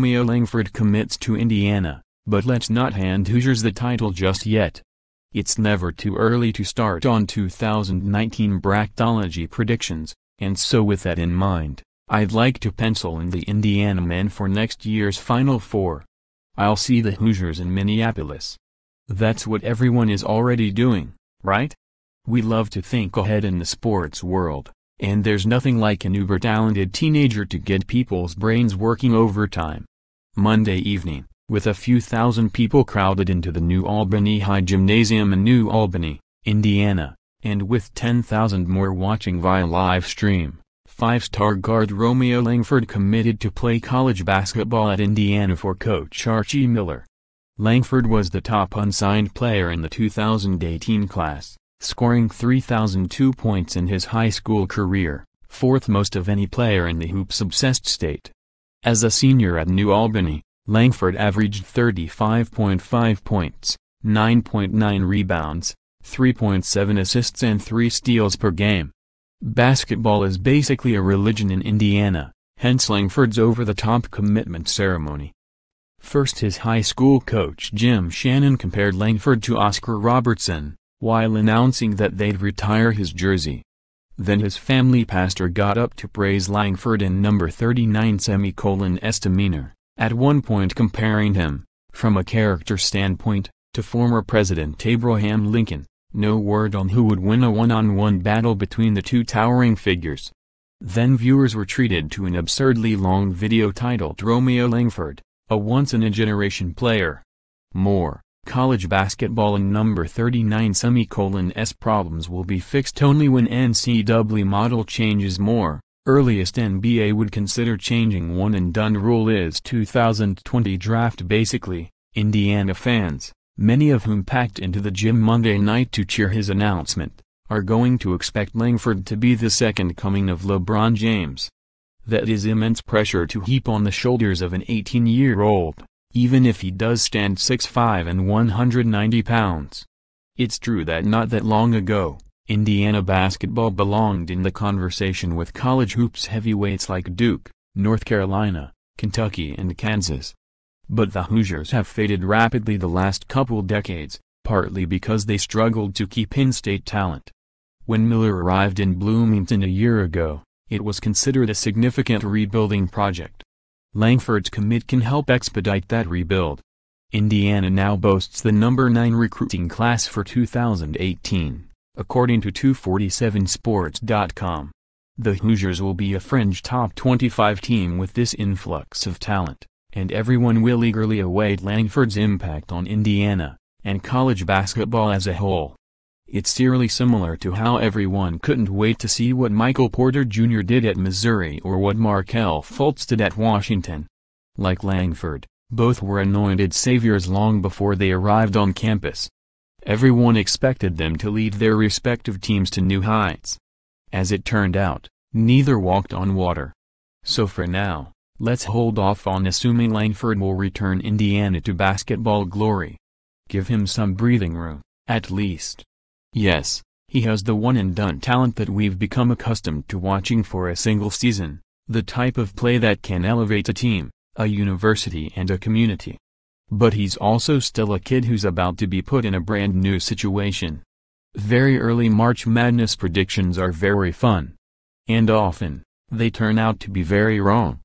Romeo Langford commits to Indiana, but let's not hand Hoosiers the title just yet. It's never too early to start on 2019 bracketology predictions, and so with that in mind, I'd like to pencil in the Indiana men for next year's Final Four. I'll see the Hoosiers in Minneapolis. That's what everyone is already doing, right? We love to think ahead in the sports world, and there's nothing like an uber-talented teenager to get people's brains working overtime. Monday evening, with a few thousand people crowded into the New Albany High Gymnasium in New Albany, Indiana, and with 10,000 more watching via live stream, Five-star guard Romeo Langford committed to play college basketball at Indiana for coach Archie Miller. Langford was the top unsigned player in the 2018 class, scoring 3,002 points in his high school career, fourth most of any player in the hoops-obsessed state. As a senior at New Albany, Langford averaged 35.5 points, 9.9 rebounds, 3.7 assists and 3 steals per game. Basketball is basically a religion in Indiana, hence Langford's over-the-top commitment ceremony. First his high school coach Jim Shannon compared Langford to Oscar Robertson, while announcing that they'd retire his jersey. Then his family pastor got up to praise Langford in number 39 semicolon S demeanor, at one point comparing him, from a character standpoint, to former President Abraham Lincoln. No word on who would win a one-on-one -on -one battle between the two towering figures. Then viewers were treated to an absurdly long video titled Romeo Langford, a once-in-a-generation player. More, college basketball in number 39 semicolon S problems will be fixed only when NCAA model changes more. Earliest NBA would consider changing one and done rule is 2020 draft basically, Indiana fans many of whom packed into the gym Monday night to cheer his announcement, are going to expect Langford to be the second coming of LeBron James. That is immense pressure to heap on the shoulders of an 18-year-old, even if he does stand 6'5 and 190 pounds. It's true that not that long ago, Indiana basketball belonged in the conversation with college hoops heavyweights like Duke, North Carolina, Kentucky and Kansas. But the Hoosiers have faded rapidly the last couple decades, partly because they struggled to keep in-state talent. When Miller arrived in Bloomington a year ago, it was considered a significant rebuilding project. Langford's commit can help expedite that rebuild. Indiana now boasts the number 9 recruiting class for 2018, according to 247sports.com. The Hoosiers will be a fringe top 25 team with this influx of talent and everyone will eagerly await Langford's impact on Indiana, and college basketball as a whole. It's eerily similar to how everyone couldn't wait to see what Michael Porter Jr. did at Missouri or what Markelle Fultz did at Washington. Like Langford, both were anointed saviors long before they arrived on campus. Everyone expected them to lead their respective teams to new heights. As it turned out, neither walked on water. So for now, Let's hold off on assuming Langford will return Indiana to basketball glory. Give him some breathing room, at least. Yes, he has the one-and-done talent that we've become accustomed to watching for a single season, the type of play that can elevate a team, a university and a community. But he's also still a kid who's about to be put in a brand new situation. Very early March Madness predictions are very fun. And often, they turn out to be very wrong.